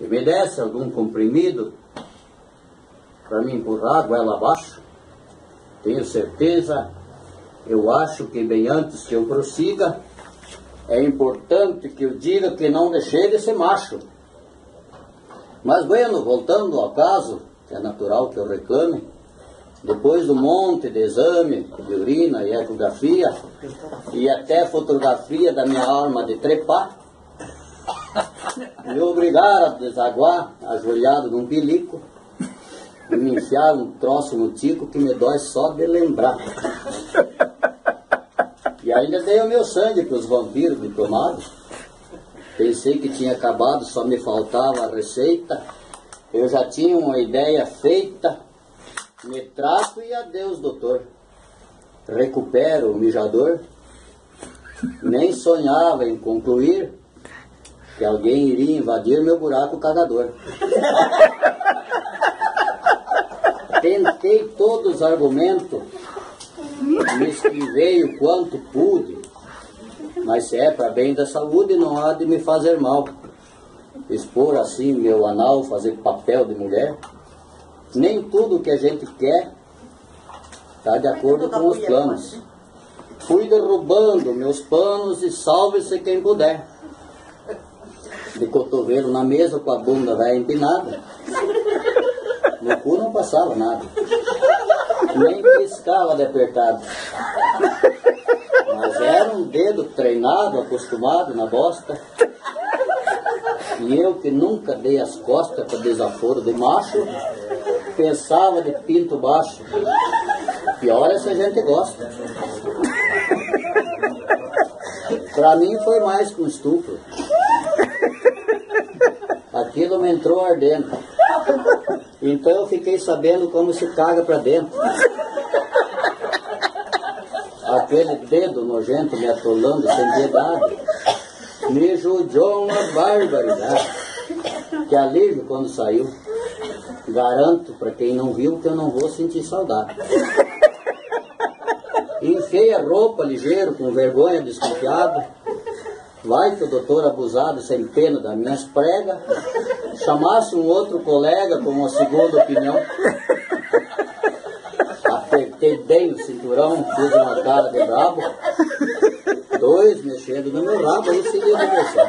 e me desse algum comprimido para me empurrar goela abaixo. Tenho certeza, eu acho que bem antes que eu prossiga, é importante que eu diga que não deixei de ser macho. Mas, bueno, voltando ao caso, é natural que eu reclame, depois do monte de exame de urina e ecografia, e até fotografia da minha arma de trepar, me obrigaram a desaguar ajoelhado num bilico e me enfiar um troço no tico que me dói só de lembrar. E ainda dei o meu sangue para os vampiros diplomados. Pensei que tinha acabado, só me faltava a receita. Eu já tinha uma ideia feita. Me trato e adeus, doutor. Recupero o mijador. Nem sonhava em concluir que alguém iria invadir meu buraco cagador. Tentei todos os argumentos, me esquivei o quanto pude, mas se é para bem da saúde, não há de me fazer mal. Expor assim meu anal, fazer papel de mulher, nem tudo que a gente quer está de acordo com os planos. Fui derrubando meus panos e salve-se quem puder de cotovelo na mesa com a bunda velha empinada. No cu não passava nada. Nem piscava de apertado. Mas era um dedo treinado, acostumado na bosta. E eu que nunca dei as costas para desaforo de macho, pensava de pinto baixo. Pior é se a gente gosta. Para mim foi mais que um estupro. Aquilo me entrou ardendo. Então eu fiquei sabendo como se caga para dentro. Aquele dedo nojento me atolando sem piedade me judiou uma barbaridade. Que alívio quando saiu. Garanto para quem não viu que eu não vou sentir saudade. Enfiei a roupa ligeiro, com vergonha, desconfiado Vai que o doutor abusado, sem pena das minhas pregas, chamasse um outro colega com uma segunda opinião. Apertei bem o cinturão, fiz uma cara de brabo. Dois mexendo no meu rabo, aí segui a diversão.